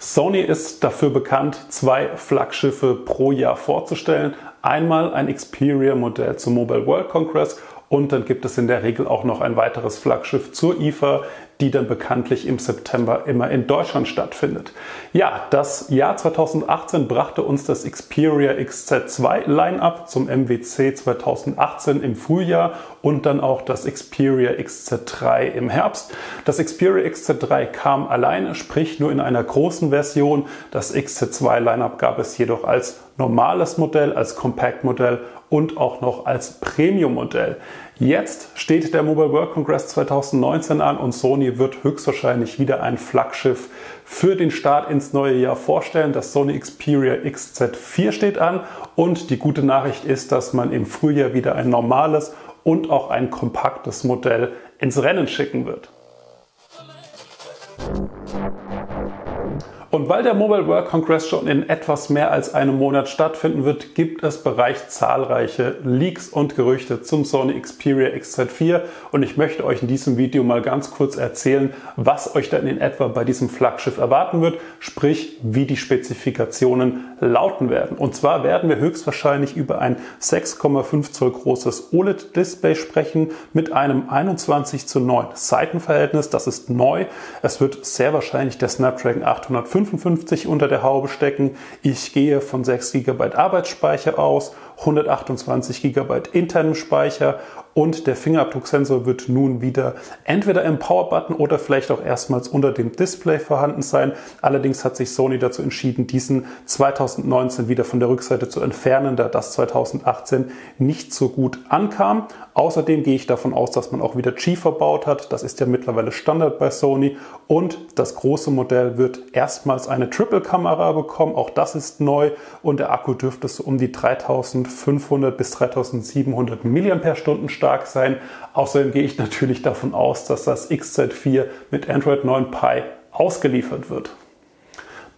Sony ist dafür bekannt, zwei Flaggschiffe pro Jahr vorzustellen. Einmal ein Xperia-Modell zum Mobile World Congress und dann gibt es in der Regel auch noch ein weiteres Flaggschiff zur IFA, die dann bekanntlich im September immer in Deutschland stattfindet. Ja, das Jahr 2018 brachte uns das Xperia XZ2 Line-up zum MWC 2018 im Frühjahr und dann auch das Xperia XZ3 im Herbst. Das Xperia XZ3 kam alleine, sprich nur in einer großen Version. Das XZ2 Line-up gab es jedoch als normales Modell, als Compact-Modell und auch noch als Premium-Modell. Jetzt steht der Mobile World Congress 2019 an und Sony wird höchstwahrscheinlich wieder ein Flaggschiff für den Start ins neue Jahr vorstellen. Das Sony Xperia XZ4 steht an und die gute Nachricht ist, dass man im Frühjahr wieder ein normales und auch ein kompaktes Modell ins Rennen schicken wird. Und weil der Mobile World Congress schon in etwas mehr als einem Monat stattfinden wird, gibt es bereits zahlreiche Leaks und Gerüchte zum Sony Xperia XZ4 und ich möchte euch in diesem Video mal ganz kurz erzählen, was euch dann in etwa bei diesem Flaggschiff erwarten wird, sprich wie die Spezifikationen lauten werden. Und zwar werden wir höchstwahrscheinlich über ein 6,5 Zoll großes OLED-Display sprechen mit einem 21 zu 9 Seitenverhältnis. Das ist neu. Es wird sehr wahrscheinlich der Snapdragon 850 55 unter der Haube stecken. Ich gehe von 6 GB Arbeitsspeicher aus, 128 GB internem Speicher und der Fingerabdrucksensor wird nun wieder entweder im Power-Button oder vielleicht auch erstmals unter dem Display vorhanden sein. Allerdings hat sich Sony dazu entschieden, diesen 2019 wieder von der Rückseite zu entfernen, da das 2018 nicht so gut ankam. Außerdem gehe ich davon aus, dass man auch wieder G verbaut hat. Das ist ja mittlerweile Standard bei Sony. Und das große Modell wird erstmals eine Triple-Kamera bekommen. Auch das ist neu. Und der Akku dürfte so um die 3500 bis 3700 mAh stark sein. Außerdem gehe ich natürlich davon aus, dass das XZ4 mit Android 9 Pie ausgeliefert wird.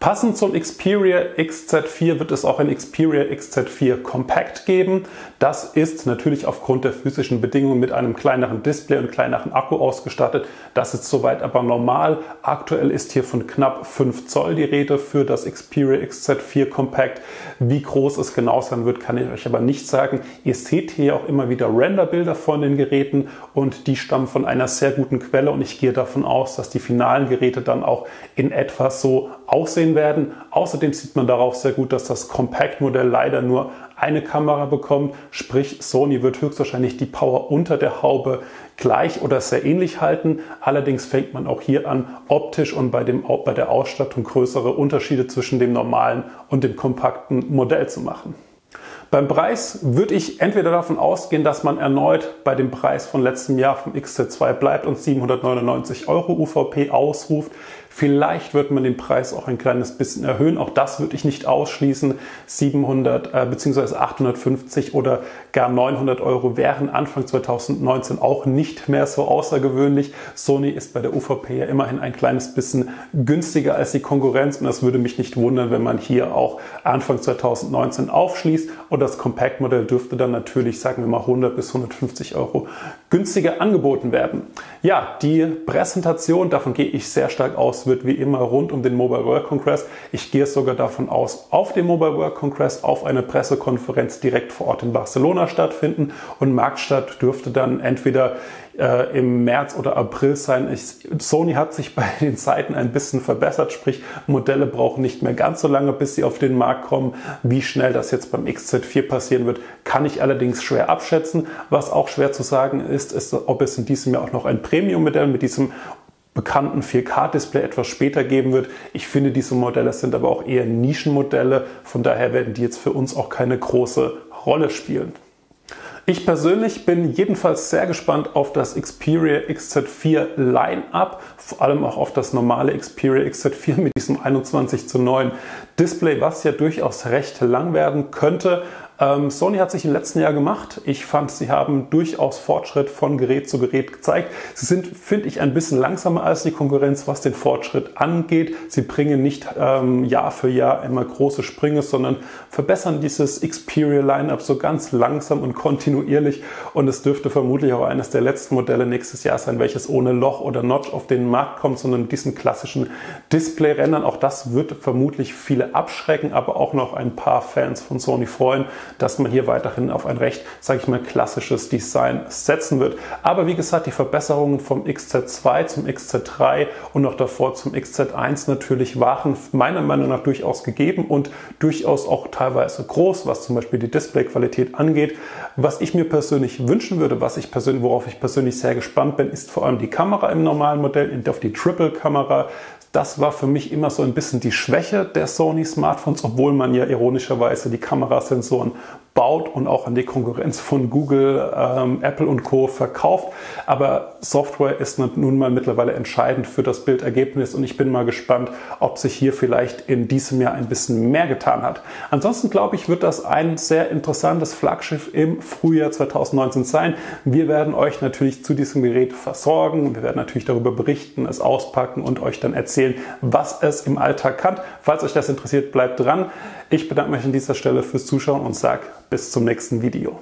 Passend zum Xperia XZ4 wird es auch ein Xperia XZ4 Compact geben. Das ist natürlich aufgrund der physischen Bedingungen mit einem kleineren Display und kleineren Akku ausgestattet. Das ist soweit aber normal. Aktuell ist hier von knapp 5 Zoll die Rede für das Xperia XZ4 Compact. Wie groß es genau sein wird, kann ich euch aber nicht sagen. Ihr seht hier auch immer wieder Renderbilder von den Geräten und die stammen von einer sehr guten Quelle und ich gehe davon aus, dass die finalen Geräte dann auch in etwa so aussehen werden. Außerdem sieht man darauf sehr gut, dass das Compact-Modell leider nur eine Kamera bekommt. Sprich, Sony wird höchstwahrscheinlich die Power unter der Haube gleich oder sehr ähnlich halten. Allerdings fängt man auch hier an, optisch und bei, dem, bei der Ausstattung größere Unterschiede zwischen dem normalen und dem kompakten Modell zu machen. Beim Preis würde ich entweder davon ausgehen, dass man erneut bei dem Preis von letztem Jahr vom XT2 bleibt und 799 Euro UVP ausruft. Vielleicht wird man den Preis auch ein kleines bisschen erhöhen. Auch das würde ich nicht ausschließen. 700 äh, bzw. 850 oder gar 900 Euro wären Anfang 2019 auch nicht mehr so außergewöhnlich. Sony ist bei der UVP ja immerhin ein kleines bisschen günstiger als die Konkurrenz und das würde mich nicht wundern, wenn man hier auch Anfang 2019 aufschließt. Und das Compact-Modell dürfte dann natürlich, sagen wir mal, 100 bis 150 Euro günstiger angeboten werden. Ja, die Präsentation, davon gehe ich sehr stark aus, wird wie immer rund um den Mobile World Congress. Ich gehe sogar davon aus, auf dem Mobile World Congress auf eine Pressekonferenz direkt vor Ort in Barcelona stattfinden und Marktstadt dürfte dann entweder äh, im März oder April sein. Ich, Sony hat sich bei den Zeiten ein bisschen verbessert, sprich Modelle brauchen nicht mehr ganz so lange, bis sie auf den Markt kommen. Wie schnell das jetzt beim XZ4 passieren wird, kann ich allerdings schwer abschätzen. Was auch schwer zu sagen ist, ist, ob es in diesem Jahr auch noch ein Premium-Modell mit diesem bekannten 4K-Display etwas später geben wird. Ich finde, diese Modelle sind aber auch eher Nischenmodelle. Von daher werden die jetzt für uns auch keine große Rolle spielen. Ich persönlich bin jedenfalls sehr gespannt auf das Xperia XZ4 Line-Up, vor allem auch auf das normale Xperia XZ4 mit diesem 21 zu 9 Display, was ja durchaus recht lang werden könnte. Ähm, Sony hat sich im letzten Jahr gemacht. Ich fand, sie haben durchaus Fortschritt von Gerät zu Gerät gezeigt. Sie sind, finde ich, ein bisschen langsamer als die Konkurrenz, was den Fortschritt angeht. Sie bringen nicht ähm, Jahr für Jahr immer große Sprünge, sondern verbessern dieses Xperia Lineup so ganz langsam und kontinuierlich. Und es dürfte vermutlich auch eines der letzten Modelle nächstes Jahr sein, welches ohne Loch oder Notch auf den Markt kommt, sondern diesen klassischen Display-Rändern. Auch das wird vermutlich viele abschrecken, aber auch noch ein paar Fans von Sony freuen dass man hier weiterhin auf ein recht, sage ich mal, klassisches Design setzen wird. Aber wie gesagt, die Verbesserungen vom XZ2 zum XZ3 und noch davor zum XZ1 natürlich waren meiner Meinung nach durchaus gegeben und durchaus auch teilweise groß, was zum Beispiel die Displayqualität angeht. Was ich mir persönlich wünschen würde, was ich persönlich, worauf ich persönlich sehr gespannt bin, ist vor allem die Kamera im normalen Modell, auf die Triple-Kamera. Das war für mich immer so ein bisschen die Schwäche der Sony Smartphones, obwohl man ja ironischerweise die Kamerasensoren baut und auch an die Konkurrenz von Google, ähm, Apple und Co. verkauft. Aber Software ist nun mal mittlerweile entscheidend für das Bildergebnis und ich bin mal gespannt, ob sich hier vielleicht in diesem Jahr ein bisschen mehr getan hat. Ansonsten glaube ich, wird das ein sehr interessantes Flaggschiff im Frühjahr 2019 sein. Wir werden euch natürlich zu diesem Gerät versorgen. Wir werden natürlich darüber berichten, es auspacken und euch dann erzählen, was es im Alltag kann. Falls euch das interessiert, bleibt dran. Ich bedanke mich an dieser Stelle fürs Zuschauen und sage bis zum nächsten Video.